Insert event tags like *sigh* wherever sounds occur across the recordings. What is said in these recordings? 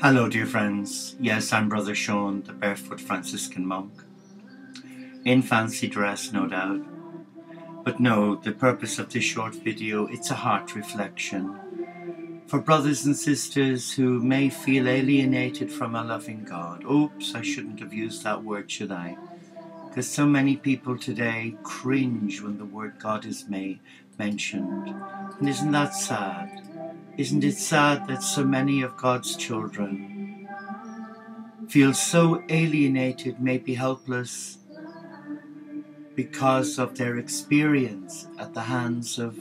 Hello, dear friends. Yes, I'm Brother Sean, the barefoot Franciscan monk. In fancy dress, no doubt. But no, the purpose of this short video, it's a heart reflection. For brothers and sisters who may feel alienated from a loving God. Oops, I shouldn't have used that word, should I? Because so many people today cringe when the word God is made, mentioned. And isn't that sad? Isn't it sad that so many of God's children feel so alienated, maybe helpless, because of their experience at the hands of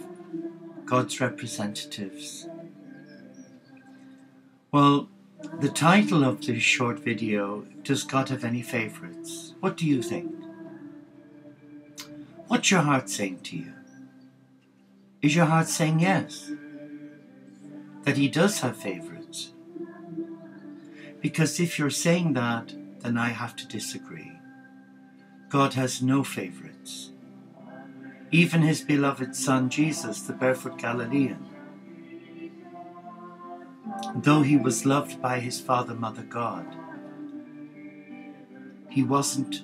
God's representatives? Well, the title of this short video, Does God Have Any Favorites? What do you think? What's your heart saying to you? Is your heart saying yes? That he does have favorites. Because if you're saying that, then I have to disagree. God has no favorites. Even his beloved son Jesus, the barefoot Galilean, though he was loved by his father, mother God, he wasn't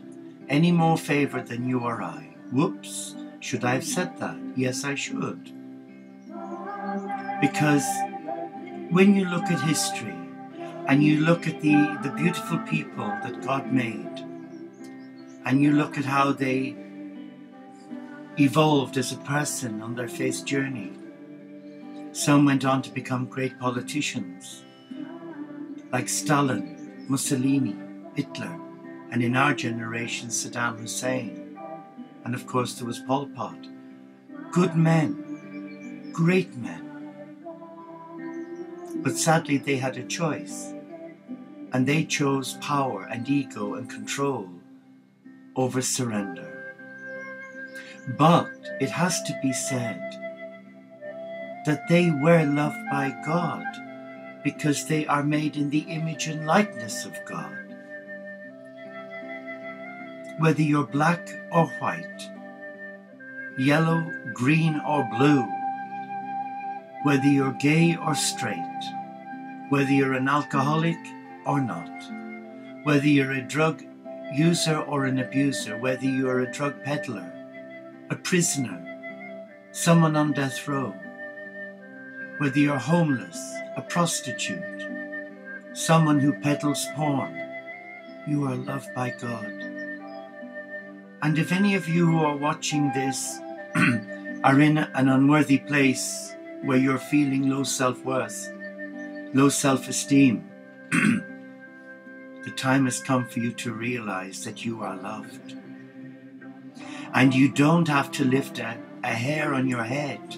any more favored than you or I. Whoops, should I have said that? Yes, I should. Because when you look at history and you look at the, the beautiful people that God made, and you look at how they evolved as a person on their faith journey, some went on to become great politicians, like Stalin, Mussolini, Hitler, and in our generation, Saddam Hussein. And of course, there was Pol Pot. Good men, great men but sadly, they had a choice, and they chose power and ego and control over surrender. But it has to be said that they were loved by God because they are made in the image and likeness of God. Whether you're black or white, yellow, green, or blue, whether you're gay or straight, whether you're an alcoholic or not, whether you're a drug user or an abuser, whether you're a drug peddler, a prisoner, someone on death row, whether you're homeless, a prostitute, someone who peddles porn, you are loved by God. And if any of you who are watching this *clears throat* are in an unworthy place where you're feeling low self worth, low self esteem, *clears throat* the time has come for you to realize that you are loved. And you don't have to lift a, a hair on your head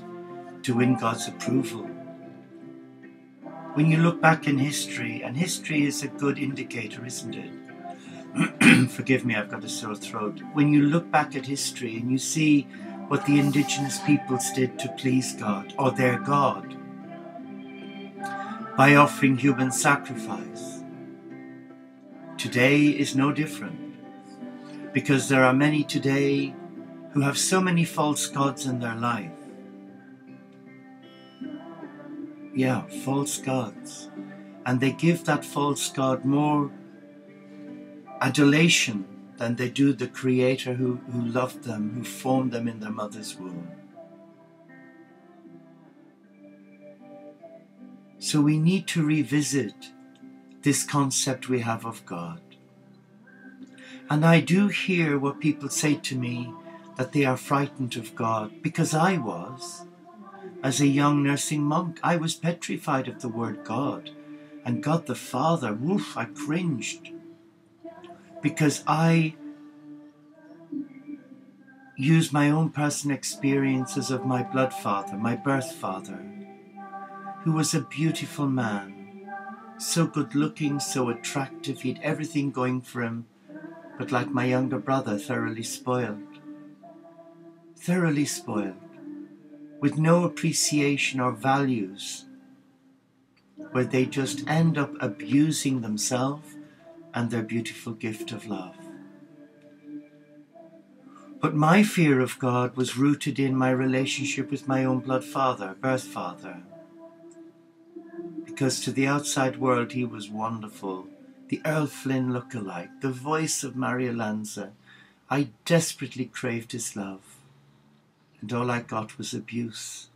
to win God's approval. When you look back in history, and history is a good indicator, isn't it? *clears throat* Forgive me, I've got a sore throat. When you look back at history and you see what the indigenous peoples did to please God or their God by offering human sacrifice. Today is no different because there are many today who have so many false gods in their life. Yeah, false gods. And they give that false god more adulation than they do the Creator who, who loved them, who formed them in their mother's womb. So we need to revisit this concept we have of God. And I do hear what people say to me that they are frightened of God, because I was. As a young nursing monk, I was petrified of the word God. And God the Father, woof, I cringed because I use my own personal experiences of my blood father, my birth father, who was a beautiful man, so good looking, so attractive, he'd everything going for him, but like my younger brother, thoroughly spoiled. Thoroughly spoiled, with no appreciation or values, where they just end up abusing themselves and their beautiful gift of love. But my fear of God was rooted in my relationship with my own blood father, birth father. because to the outside world he was wonderful, the Errol Flynn look-alike, the voice of Mario Lanza. I desperately craved his love, and all I got was abuse,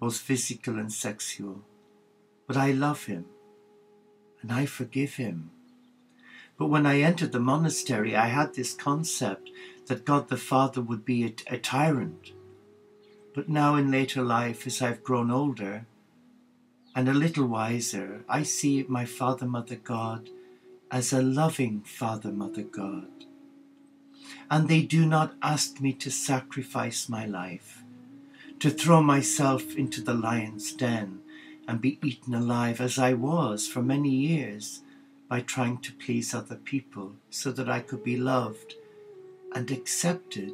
both physical and sexual. But I love him, and I forgive him. But when I entered the monastery, I had this concept that God the Father would be a, a tyrant. But now, in later life, as I've grown older and a little wiser, I see my Father, Mother God as a loving Father, Mother God. And they do not ask me to sacrifice my life, to throw myself into the lion's den and be eaten alive as I was for many years by trying to please other people so that I could be loved and accepted.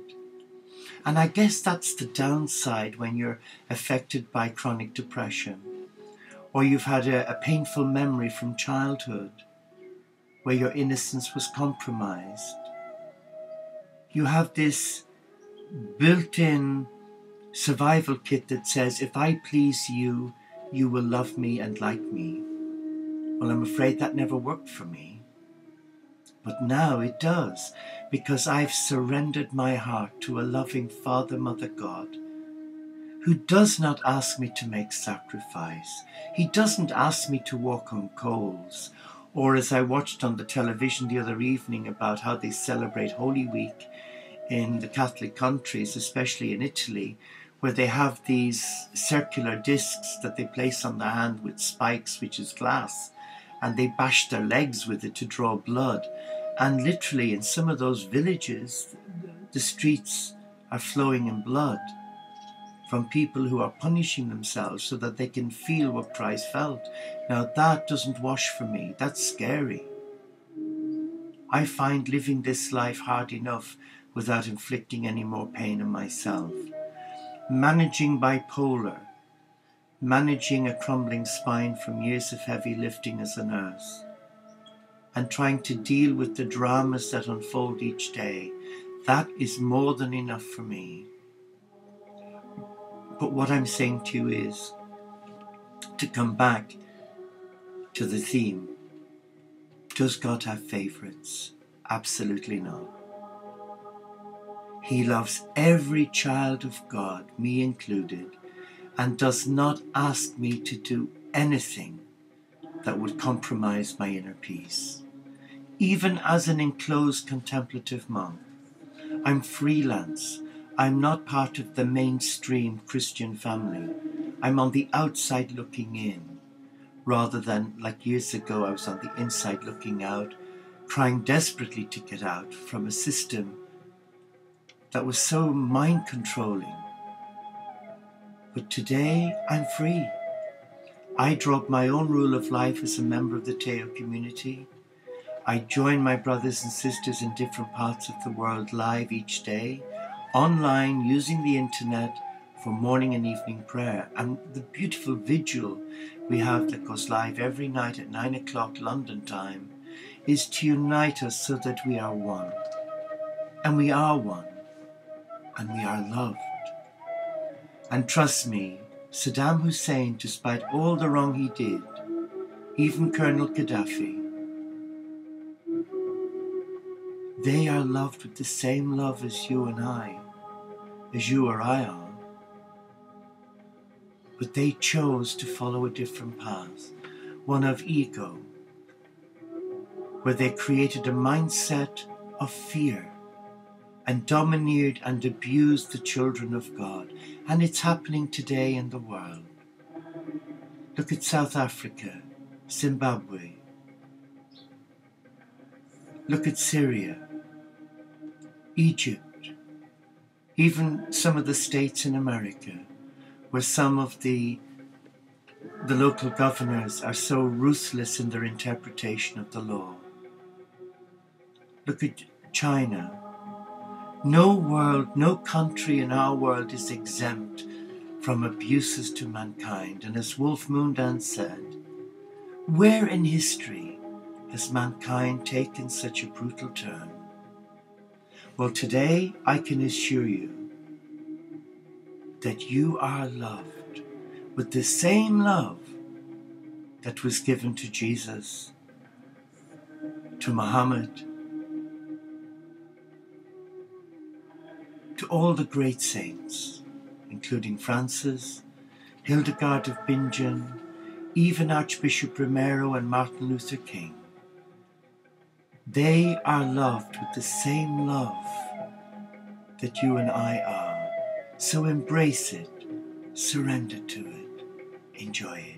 And I guess that's the downside when you're affected by chronic depression or you've had a, a painful memory from childhood where your innocence was compromised. You have this built in survival kit that says, if I please you, you will love me and like me. Well, I'm afraid that never worked for me. But now it does, because I've surrendered my heart to a loving Father, Mother God, who does not ask me to make sacrifice. He doesn't ask me to walk on coals. Or as I watched on the television the other evening about how they celebrate Holy Week in the Catholic countries, especially in Italy, where they have these circular discs that they place on the hand with spikes, which is glass, and they bash their legs with it to draw blood. And literally, in some of those villages, the streets are flowing in blood from people who are punishing themselves so that they can feel what Christ felt. Now, that doesn't wash for me. That's scary. I find living this life hard enough without inflicting any more pain on myself. Managing bipolar managing a crumbling spine from years of heavy lifting as a nurse, and trying to deal with the dramas that unfold each day, that is more than enough for me. But what I'm saying to you is to come back to the theme. Does God have favorites? Absolutely not. He loves every child of God, me included, and does not ask me to do anything that would compromise my inner peace. Even as an enclosed contemplative monk, I'm freelance. I'm not part of the mainstream Christian family. I'm on the outside looking in, rather than like years ago, I was on the inside looking out, trying desperately to get out from a system that was so mind controlling but today I'm free. I drop my own rule of life as a member of the Teo community. I join my brothers and sisters in different parts of the world live each day, online using the internet for morning and evening prayer. And the beautiful vigil we have that goes live every night at 9 o'clock London time is to unite us so that we are one. And we are one. And we are loved. And trust me, Saddam Hussein, despite all the wrong he did, even Colonel Gaddafi, they are loved with the same love as you and I, as you or I are. But they chose to follow a different path, one of ego, where they created a mindset of fear and domineered and abused the children of God. And it's happening today in the world. Look at South Africa, Zimbabwe. Look at Syria, Egypt, even some of the states in America, where some of the the local governors are so ruthless in their interpretation of the law. Look at China, no world, no country in our world is exempt from abuses to mankind. And as Wolf Moondan said, where in history has mankind taken such a brutal turn? Well, today I can assure you that you are loved with the same love that was given to Jesus, to Muhammad, to all the great saints, including Francis, Hildegard of Bingen, even Archbishop Romero and Martin Luther King. They are loved with the same love that you and I are. So embrace it, surrender to it, enjoy it.